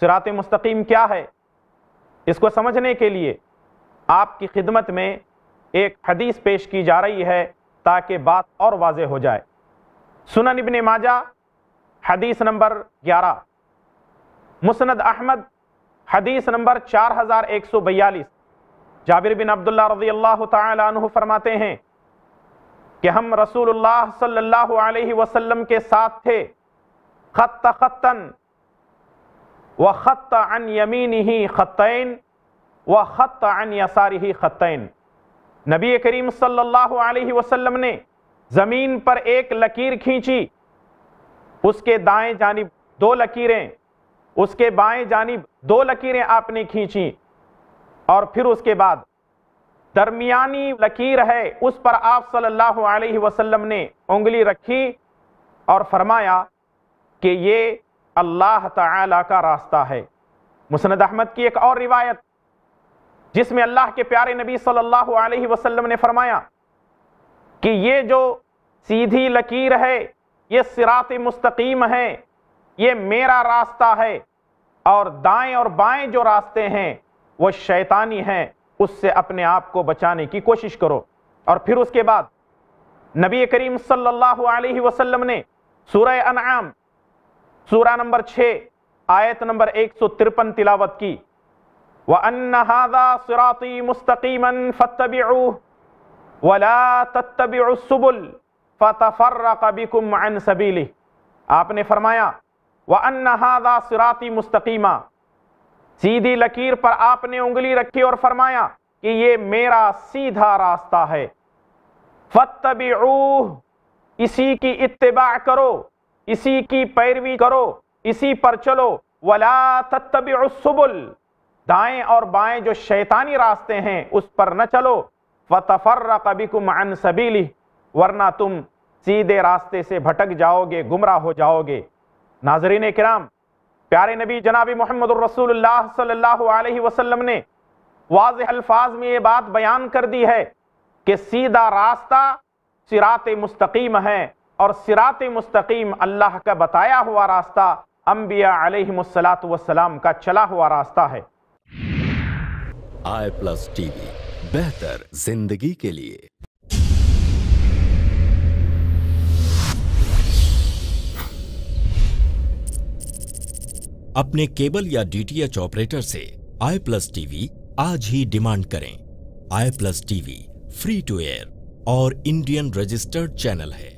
سرات مستقیم کیا ہے؟ اس کو سمجھنے کے لیے آپ کی خدمت میں ایک حدیث پیش کی جا رہی ہے تاکہ بات اور واضح ہو جائے۔ سنن ابن ماجہ، حدیث نمبر گیارہ۔ مسند احمد، حدیث نمبر چار ہزار ایک سو بیالیس۔ جابر بن عبداللہ رضی اللہ تعالی عنہ فرماتے ہیں کہ ہم رسول اللہ صلی اللہ علیہ وسلم کے ساتھ تھے۔ خط خطن و خط عن یمینہ خطین و خط عن یسارہ خطین۔ نبی کریم صلی اللہ علیہ وسلم نے زمین پر ایک لکیر کھینچی۔ اس کے دائیں جانب دو لکیریں، اس کے بائیں جانب دو لکیریں آپ نے کھینچی۔ اور پھر اس کے بعد درمیانی لکیر ہے، اس پر آپ صلی اللہ علیہ وسلم نے انگلی رکھی اور فرمایا کہ یہ اللہ تعالی کا راستہ ہے۔ مسند احمد کی ایک اور روایت، جس میں اللہ کے پیارے نبی صلی اللہ علیہ وسلم نے فرمایا کہ یہ جو سیدھی لکیر ہے، یہ صراط مستقیم ہے، یہ میرا راستہ ہے اور دائیں اور بائیں جو راستے ہیں، وہ شیطانی ہیں۔ اس سے اپنے آپ کو بچانے کی کوشش کرو۔ اور پھر اس کے بعد نبی کریم صلی اللہ علیہ وسلم نے سورہ انعام سورہ نمبر چھ، آیت نمبر ایک سو ترپن تلاوت کی۔ وَأَنَّ هَذَا صِرَاطِي مُسْتَقِيمًا فَاتَّبِعُوهُ وَلَا تَتَّبِعُوا السُّبُلِ فَتَفَرَّقَ بِكُمْ عَنْ سَبِيلِهِ۔ آپ نے فرمایا، وَأَنَّ هَذَا صِرَاطِي مُسْتَقِيمًا۔ سیدھی لکیر پر آپ نے انگلی رکھی اور فرمایا کہ یہ میرا سیدھا راستہ ہے۔ فَتَّبِعُوهُ اسی کی اتباع کرو۔ اسی کی پیروی کرو، اسی پر چلو، وَلَا تَتَّبِعُوا السُّبُلِ۔ دائیں اور بائیں جو شیطانی راستے ہیں، اس پر نہ چلو۔ فَتَفَرَّقَ بِكُمْ عَنْ سَبِيلِهِ۔ ورنہ تم سیدھے راستے سے بھٹک جاؤ گے، گمراہ ہو جاؤ گے۔ ناظرین کرام، پیارے نبی جناب محمد الرسول اللہ صلی اللہ علیہ وسلم نے واضح الفاظ میں یہ بات بیان کر دی ہے کہ سیدھا راستہ سرات مستقیم ہے۔ اور سرات مستقیم اللہ کا بتایا ہوا راستہ انبیاء علیہ السلام کا چلا ہوا راستہ ہے۔ آئی پلس ٹی وی، بہتر زندگی کے لیے۔ اپنے کیبل یا ڈی ٹی ایچ آپریٹر سے آئی پلس ٹی وی آج ہی ڈیمانڈ کریں۔ I plus T V free to air اور انڈین رجسٹرڈ چینل ہے۔